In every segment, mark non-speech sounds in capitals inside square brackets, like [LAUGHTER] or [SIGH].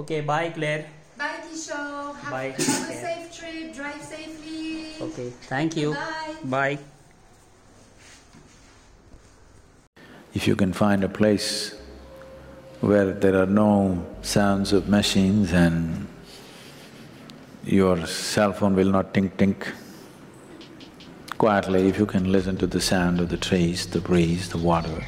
Okay, bye, Claire. Bye, Kishore. Have, Bye. have a safe trip. Drive safely. Okay, thank you. Bye. Bye. If you can find a place where there are no sounds of machines and your cell phone will not tink tink, quietly if you can listen to the sound of the trees, the breeze, the water,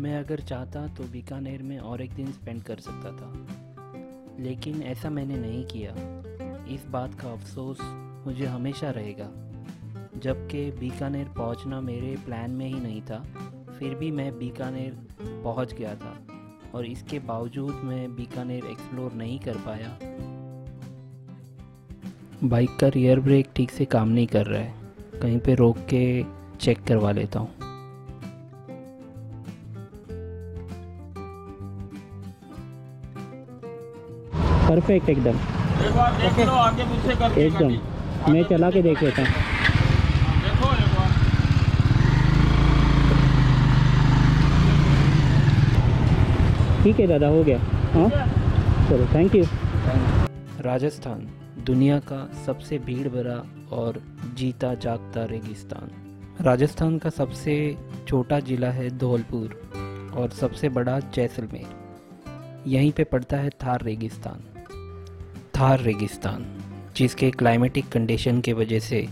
मैं अगर चाहता तो बीकानेर में और एक दिन spend कर सकता था। लेकिन ऐसा मैंने नहीं किया। इस बात का अफसोस मुझे हमेशा रहेगा। जबकि बीकानेर पहुँचना मेरे प्लान में ही नहीं था, फिर भी मैं बीकानेर पहुँच गया था और इसके बावजूद मैं बीकानेर एक्सप्लोर नहीं कर पाया। बाइक का रियर ब्रेक ठीक से काम नहीं कर रहा है। कहीं पे रोक के चेक करवा लेता हूँ। परफेक्ट एकदम। एकदम। मैं चला के देख लेता हूँ। ठीक है दादा, हो गया। हाँ? चलो थैंक यू राजस्थान, दुनिया का सबसे भीड़ भरा और जीता जागता रेगिस्तान। राजस्थान का सबसे छोटा ज़िला है धौलपुर और सबसे बड़ा जैसलमेर। यहीं पे पड़ता है थार रेगिस्तान। थार रेगिस्तान, जिसके क्लाइमेटिक कंडीशन के वजह से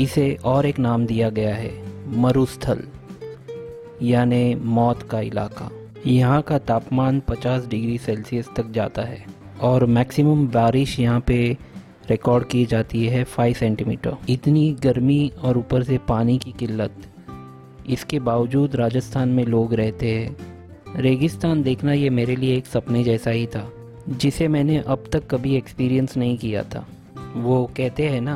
इसे और एक नाम दिया गया है, मरुस्थल, यानि मौत का इलाका। यहाँ का तापमान 50 डिग्री सेल्सियस तक जाता है और मैक्सिमम बारिश यहाँ पे रिकॉर्ड की जाती है 5 सेंटीमीटर इतनी गर्मी और ऊपर से पानी की किल्लत, इसके बावजूद राजस्थान में लोग रहते हैं। रेगिस्तान देखना ये मेरे लिए एक सपने जैसा ही था। जिसे मैंने अब तक कभी एक्सपीरियंस नहीं किया था। वो कहते हैं ना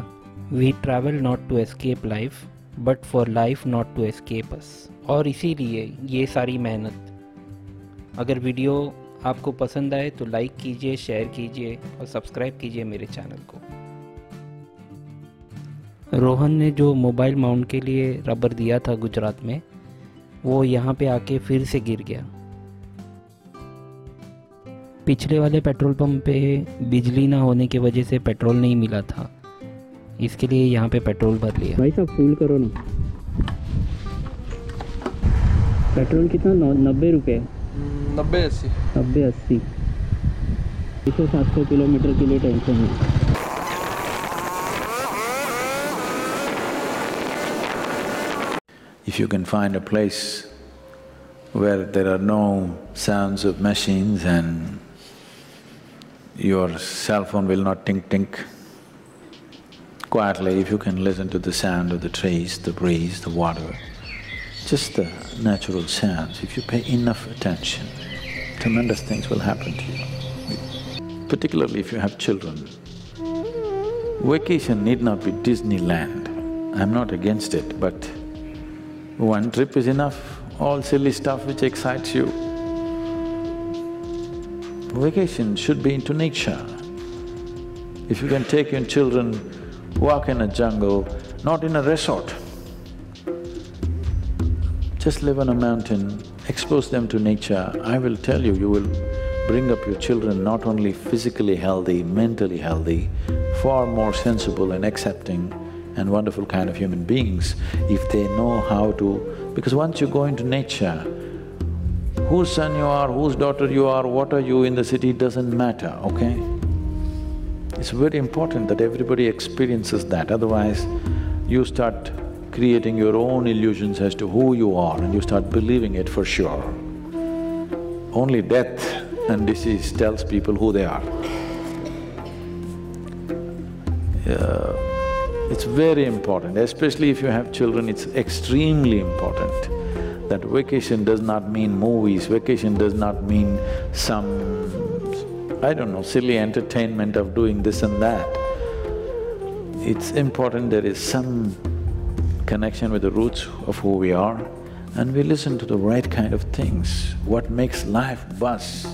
we travel not to escape life but for life not to escape us और इसीलिए ये सारी मेहनत। अगर वीडियो आपको पसंद आए तो लाइक कीजिए शेयर कीजिए और सब्सक्राइब कीजिए मेरे चैनल को। रोहन ने जो मोबाइल माउंट के लिए रबर दिया था गुजरात में, वो यहाँ पे आके फिर से गिर गया। पिछले वाले पेट्रोल पंप पे बिजली ना होने की वजह से पेट्रोल नहीं मिला था। इसके लिए यहाँ पे पेट्रोल भर लिया। भाई साहब फूल करो ना। पेट्रोल कितना? नब्बे रुपये नब्बे अस्सी। नब्बे अस्सी। छः सौ सात सौ किलोमीटर के लिए टेंशन है। If you can find a place where there are no sounds of machines and your cell phone will not tink tink, quietly if you can listen to the sound of the trees, the breeze, the water, just the natural sounds, if you pay enough attention, tremendous things will happen to you. Particularly if you have children. Vacation need not be Disneyland. I'm not against it, but one trip is enough, all silly stuff which excites you. Vacation should be into nature. If you can take your children, walk in a jungle, not in a resort. Just live on a mountain, expose them to nature, I will tell you, you will bring up your children not only physically healthy, mentally healthy, far more sensible and accepting and wonderful kind of human beings if they know how to… Because once you go into nature, whose son you are, whose daughter you are, what are you in the city doesn't matter, okay? It's very important that everybody experiences that, otherwise you start creating your own illusions as to who you are and you start believing it for sure. Only death and disease tells people who they are. Uh, it's very important, especially if you have children, it's extremely important that vacation does not mean movies, vacation does not mean some, I don't know, silly entertainment of doing this and that. It's important there is some connection with the roots of who we are and we listen to the right kind of things, what makes life buzz.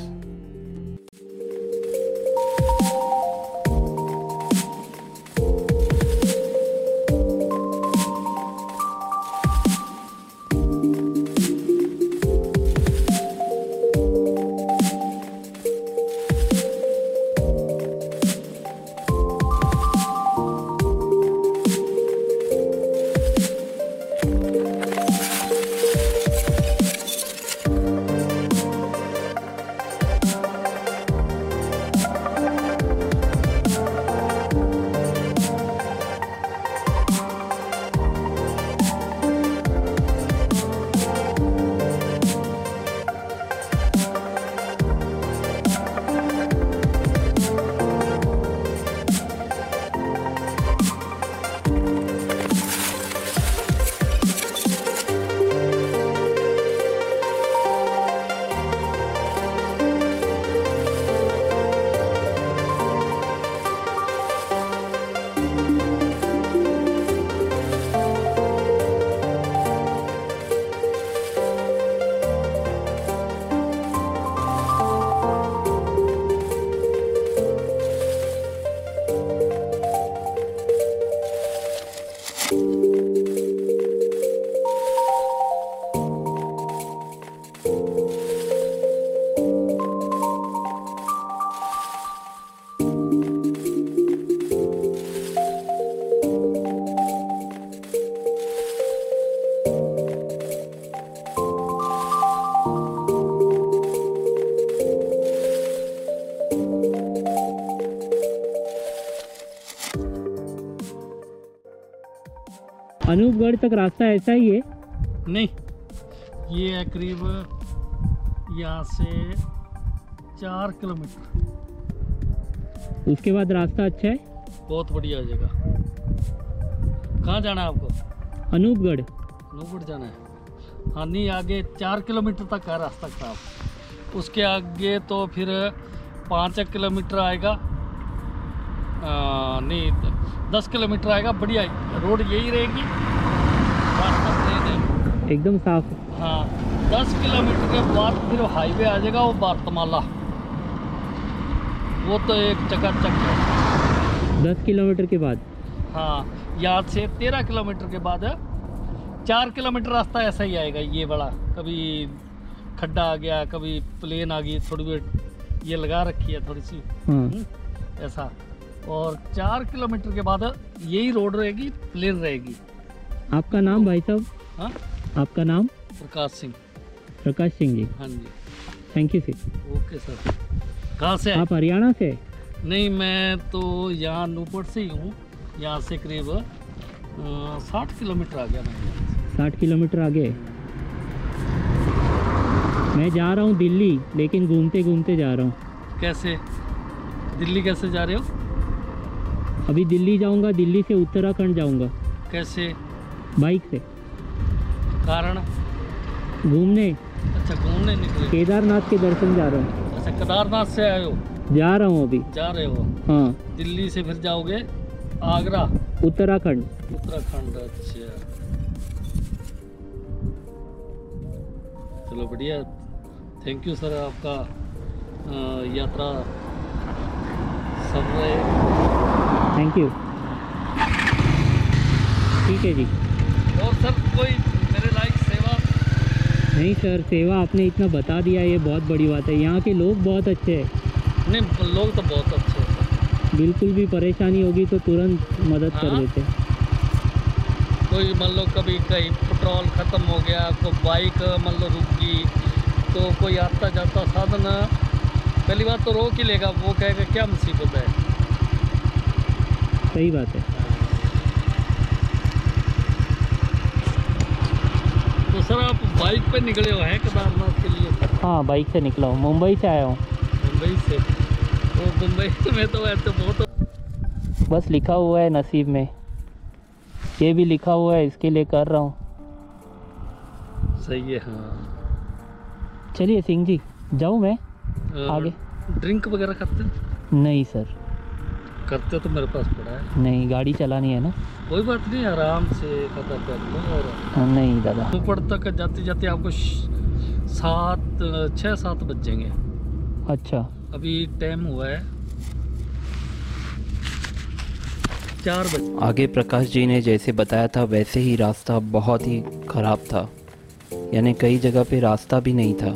Anupgarh तक रास्ता ऐसा ही है? नहीं ये है करीब यहाँ से चार किलोमीटर। उसके बाद रास्ता अच्छा है? बहुत बढ़िया जगह। कहाँ जाना है आपको? अनूपगढ़ अनूपगढ़ जाना है। हाँ नहीं आगे चार किलोमीटर तक है रास्ता खराब उसके आगे तो फिर पाँच किलोमीटर आएगा। नहीं दस किलोमीटर आएगा बढ़िया रोड यही रहेगी। है एकदम साफ़। हाँ दस किलोमीटर के बाद फिर हाईवे आ जाएगा वो बारतमाला वो तो एक चकाचक है। दस किलोमीटर के बाद? हाँ यहाँ से तेरह किलोमीटर के बाद चार किलोमीटर रास्ता ऐसा ही आएगा ये बड़ा कभी खड्डा आ गया कभी प्लेन आ गई थोड़ी बहुत ये लगा रखी है थोड़ी सी। हाँ। हम्म, ऐसा। और चार किलोमीटर के बाद यही रोड रहेगी प्लेन रहेगी। आपका नाम भाई साहब? हाँ? आपका नाम? प्रकाश सिंह। प्रकाश सिंह जी। हाँ जी। Thank you sir okay sir. कहाँ से आप हरियाणा से? नहीं मैं तो यहाँ नूपुर से ही हूँ। यहाँ से करीब साठ किलोमीटर आ गया मैं साठ किलोमीटर आगे? मैं जा रहा हूँ दिल्ली लेकिन घूमते घूमते जा रहा हूँ। कैसे? दिल्ली कैसे जा रहे हो? अभी दिल्ली जाऊँगा दिल्ली से उत्तराखंड जाऊँगा। कैसे? बाइक से। कारण? घूमने। अच्छा घूमने निकले। केदारनाथ के दर्शन जा रहा हूँ। अच्छा केदारनाथ से आए हो? जा रहा हूँ अभी। जा रहे हो? हाँ। दिल्ली से फिर जाओगे? आगरा? उत्तराखंड। उत्तराखंड अच्छा। चलो बढ़िया। थैंक यू सर आपका यात्रा सब रहे। थैंक यू ठीक है जी। और सर कोई मेरे लायक सेवा नहीं सर सेवा आपने इतना बता दिया ये बहुत बड़ी बात है। यहाँ के लोग बहुत अच्छे हैं। नहीं लोग तो बहुत अच्छे हैं। बिल्कुल भी परेशानी होगी तो तुरंत मदद हाँ? कर। देते हैं। कोई मान लो कभी कहीं पेट्रोल ख़त्म हो गया कोई बाइक मान लो रुक गई तो कोई आता जाता साधन पहली बात तो रोक ही लेगा। वो कहेगा क्या मुसीबत है? सही बात है। तो सर आप बाइक पे निकले हो हैं केदारनाथ के लिए? हाँ बाइक से निकला हूँ मुंबई से आया हूँ। मुंबई से? तो मुंबई [LAUGHS] में तो ऐसे बहुत बस लिखा हुआ है नसीब में। ये भी लिखा हुआ है इसके लिए कर रहा हूँ। सही है हाँ। चलिए सिंह जी जाऊँ मैं आगे? ड्रिंक वगैरह करते हो? नहीं सर। करते हो तो मेरे पास पड़ा है। नहीं गाड़ी चलानी है ना। कोई बात नहीं आराम से कर लो और हाँ, नहीं दादा। ऊपर तक जाते जाते आपको सात छः सात बज जाएँगे। अच्छा। अभी टाइम हुआ है। चार बजे आगे प्रकाश जी ने जैसे बताया था वैसे ही रास्ता बहुत ही ख़राब था। यानी कई जगह पे रास्ता भी नहीं था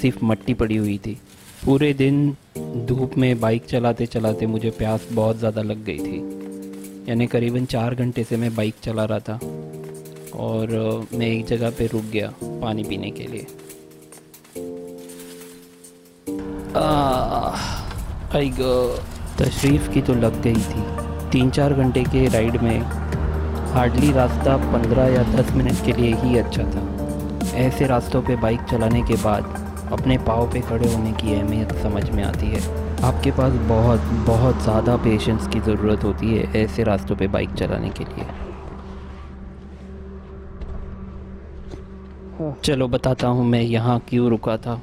सिर्फ़ मट्टी पड़ी हुई थी। पूरे दिन धूप में बाइक चलाते चलाते मुझे प्यास बहुत ज़्यादा लग गई थी। यानी करीबन चार घंटे से मैं बाइक चला रहा था और मैं एक जगह पे रुक गया पानी पीने के लिए। आई तशरीफ़ की तो लग गई थी। तीन चार घंटे के राइड में हार्डली रास्ता पंद्रह या दस मिनट के लिए ही अच्छा था। ऐसे रास्तों पे बाइक चलाने के बाद अपने पाँव पे खड़े होने की अहमियत समझ में आती है। आपके पास बहुत बहुत ज़्यादा पेशेंस की ज़रूरत होती है ऐसे रास्तों पे बाइक चलाने के लिए। चलो बताता हूँ मैं यहाँ क्यों रुका था।